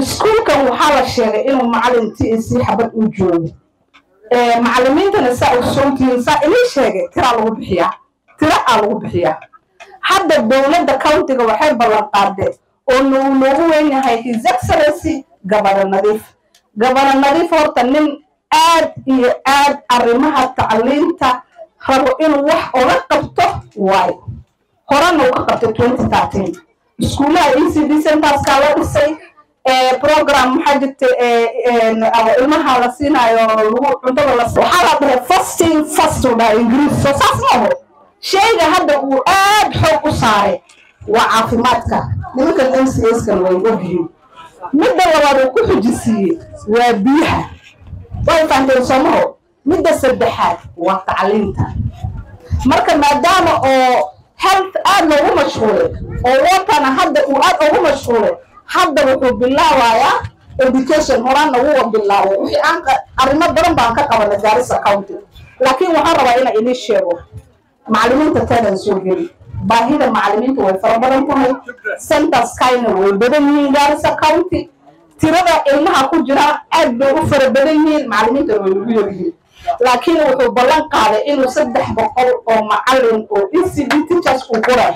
iskuulkan waxaa la sheegay inuu macalin t a xabad uu joogo. Macalimiintana saa ogsoontihiin saa inii sheegay tiraa lagu bixiyaa tira aa lagu bixiyaa. Hadda dowladda countiga waxay ballan qaadeen oo nagu noogu weyn yahay his excellency gabana nadiif. Gabana nadiif horta nin aad iyo aad arrimaha tacliinta rabo inuu wax oga qabto waayo horena uu ka qabtay iskuulaha e c d centerskaa loo dhisay program maxaa jirta ilmaha la siinayo lagu cuntada la waxaa la dhahay fasting fast dhaha ingiriis soo saas maaho shayga hadda uu aad xoog u saaray waa caafimaadka. Nimankan m c s way ogyihiin midda labaad uu ku xujisiiyey waa biyaha. Way fahanteen soomaho midda saddexaad waa tacliinta. Marka maadaama oo health aad loogu mashquulay oo watana hadda uu aad ugu mashquulay hadda wuxuu bilaabayaa education horaana wuwa bilaabay wixii aan arrimo badan baan ka qabanay gaarisa county. Laakiin waxaan rabaa inaan inii sheego macalimiinta taadan soo geli. Baahida macalimiinta way fara badan tahay. Centerskayna way badan yihiin gaarisa county. Tirada ilmaha ku jira aad bay u fara badan yihiin macalimiintana way ugu yaryihiin laakiin wuxuu ballan qaaday inuu saddex boqol oo macalin oo e d teachers uu qoray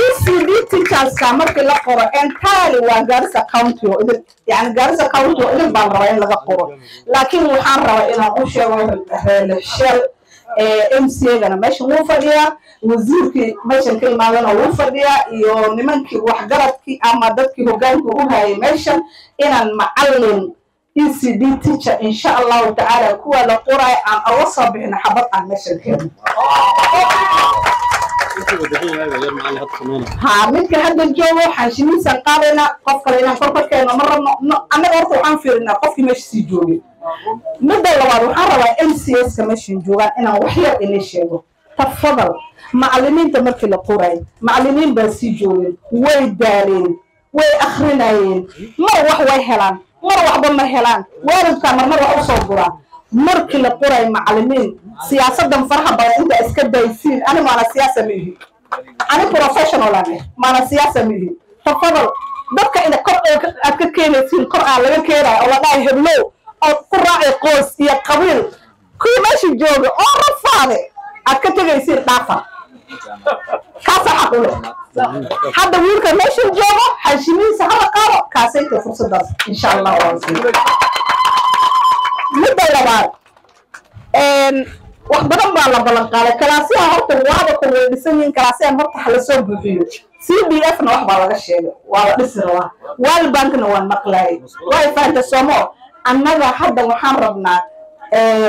e c d teacherska markii la qoro. Entirely waa gaarisa county oo idin yani gaarisa county oo idin baan rabaa in laga qoro. Laakiin waxaan rabaa inaan u sheego reelesheel m c agana meeshan wuu fadhiyaa wasiirkii meeshan ka imaadana wuu fadhiyaa iyo nimankii waxgaradkii ama dadkii hogaanka u hayay meeshan inaan macalin e c d teacher insha allahu tacaala kuwa la qoraayo aan oga soo bixino xabad aan meeshan keeno ha midka hadda joogo xaanshimiisaan qaadaynaa qof kale inaan kor ka keeno ma rabno annaga horta waxaan fiirinaa qofkii meesha sii joogay. Midda labaad waxaan rabaa m c s ka meeshan joogaan inaan wax yar inii sheego. Tafadal macalimiinta markii la qorayo macalimiin baa sii joogeen way daaleen way akrinayeen mar wax way helaan mar waxba ma helaan. Waalidkaa marmar wax u soo guraan markii la qorayo macalimiin siyaasadan faraha badan inta iska daysiin. Ani maana siyaasa ma ihi ani professional ane maana siyaasa ma ihi tafadal dadka ina kor aad ka keenaysiin kor aa laga keenayo oo la dhahay heblow oo ku raacay qoys iyo qabiil kuwii meesha jooga oo rafaade aad ka tegaysiin dhaafa. Kaasaa xaq u leh. Hadda wiilka meeshan joogo xashimihiisa hala qaado kaasayta fursadaas insha allah midda labaad. Wax badan baa la ballan qaaday. Kalaasyaha horta waaba ku way dhisan yihiin kalaasyahan horta hala soo buuxiyo c d f na wax baa laga sheegay. Waa la dhisi rabaa. World bankna waan maqlaayay way fahanta soomo annaga hadda waxaan rabnaa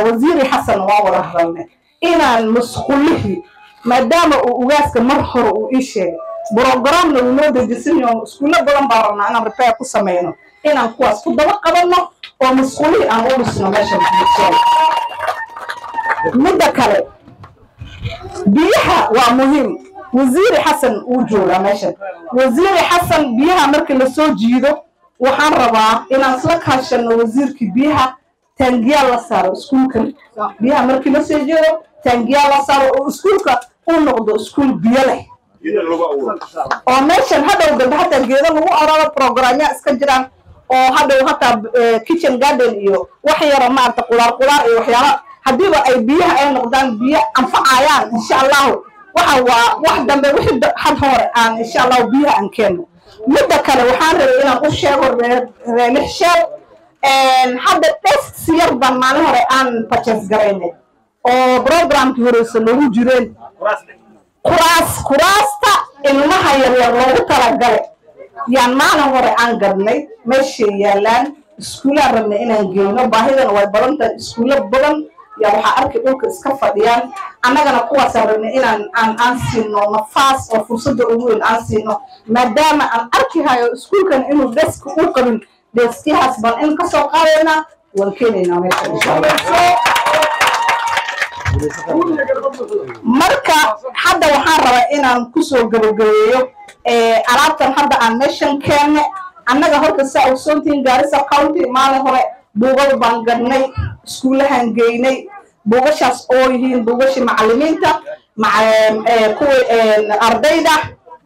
wasiiri xasan waa wada hadalnay inaan masquulihii maadaama uu ugaaska mar hore uu ii sheegay brogramna uu noo dejisanayo iskuulo badan baa rabnaa inaan repair ku samayno inaan kuwaas ku daba qabanno oo masquulihii aan u dhisno meesha maxmuudsool midda kale. Biyaha waa muhiim wasiiri xasan uu joogaa meeshan wasiiri xasan biyaha markii la soo jiido waxaan rabaa inaan isla kaashano wasiirkii biyaha taangiyaa la saaro iskuulkan biyaha markii la soo jeedo taangiyaa la saaro oo iskuulka uu noqdo iskuul biyo leh oo meeshan hadhow dambe hataa geedo lagu oraro programya iska jiraan oo hadhow hataa kitchen garden iyo wax yaro maarata qulaar qulaar iyo waxyaala haddiiba ay biyaha ay noqdaan biyo anfacayaan insha allahu waxa waa wax dambe wixii had hore aan insha allahu biyaha aan keenno midda kale waxaan rabay inaan u sheego reelixsheel hadda test yar baan maalin hore aan purchase garaynay oo programkii horeyse loogu jireen. Kuraas kuraasta ilmaha yaryar loogu talagalay yaan maalin hore aan gadnay meeshay yaalaan iskuulaan rabnay inaan geyno baahidana way badan tahay iskuulo badan yaa waxaa arkay dhulka iska fadhiyaan. Annagana kuwaasaan rabnay inaan aan aan siino nafaas oo fursadda ugu weyn aan siino. Maadaama aan arki hayo iskuulkan inuu deska u qabin deskiyahaas baan in ka soo qaadaynaa waan keenaynaa meesha marka hadda waxaan rabaa inaan ku soo gabagabeeyo alaabtan hadda aan meeshan keenne annaga horta saa ogsoontihiin gaarisa county maalin hore buugad baan gadhnay iskuulahan geynay. Buugashaas oo yihiin buugashii macalimiinta kuwa ardayda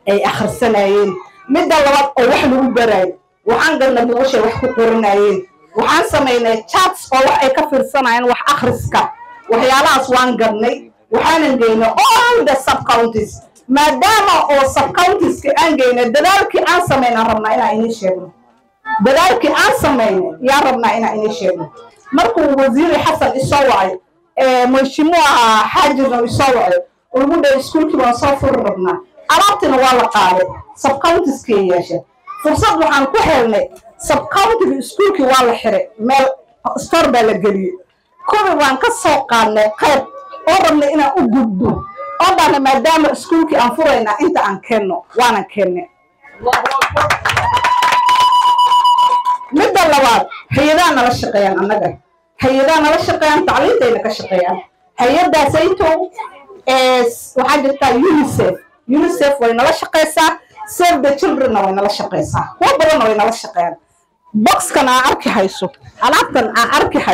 ay akhrisanayeen. Midda labaad oo wax lagu baraayo waxaan galnay buugashay wax ku qoranayeen waxaan samaynay chats oo wax ay ka fiirsanayeen wax akhriska. Waxyaalahaas waan gadnay waxaanan geynay all the subcounties maadaama oo subcountiska aan geynay dadaalkii aan samaynaan rabnaa inaan inii sheegno. Dadaalkii aan samaynay yaan rabnaa inaan inii sheegno. Markuu wasiiri xasan isoo wacay mashimuuha xaajirna isoo wacay ugu dhay iskuulkii waan soo furi rabnaa. Alaabtina waa la qaaday subcountiskay yeesheen fursad waxaan ku helnay subcountiga iskuulkii waa la xiray. Meel stor baa la geliyey kuwi waan ka soo qaadnay qayb oo rabnay inaan u gudbo oo dhahna maadaama iskuulkii aan furaynaa inta aan keenno waanan keennay midda labaad hay'adaha nala shaqeeyaan annaga. Hay'adaha nala shaqeeyaan tacliintayna ka shaqeeyaan. Hay'adaasayto waxaa jirtaa unicef. Unicef way nala shaqeysaa save the childrenna way nala shaqeysaa. Kuwa badanna way nala shaqeeyaan. Boxkan aa arki hayso alaabtan aa arki hayso